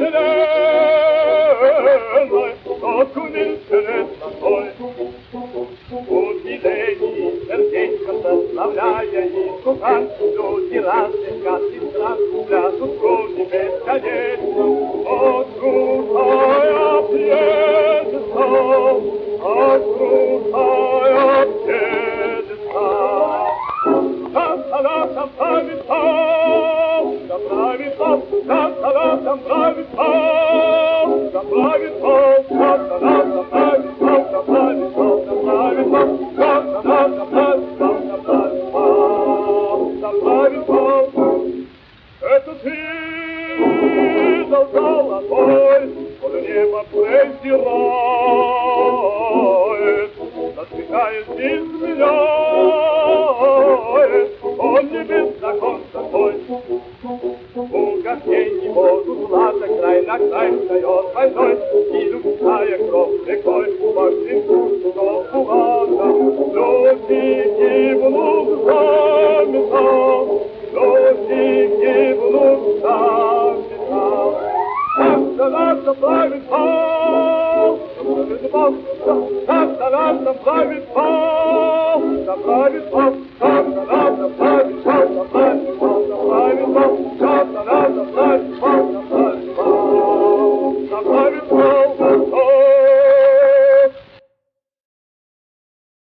Sit down. Составляя и кухар, люди разных кат и стран, пляшут круги бесконечно, от крутая пьеса, от крутая пьеса. Там правит пал, да правит та-та-да, там правит пал, дал золотой, под небо презирает, Насмехаясь без меня, он не без закон такой. Угощений воду злато край на край встает войной, И людская кровь рекой по всему бумага. Люди гибнут Та-та-та, правит пал, правит пал, та-та-та, правит пал, правит пал,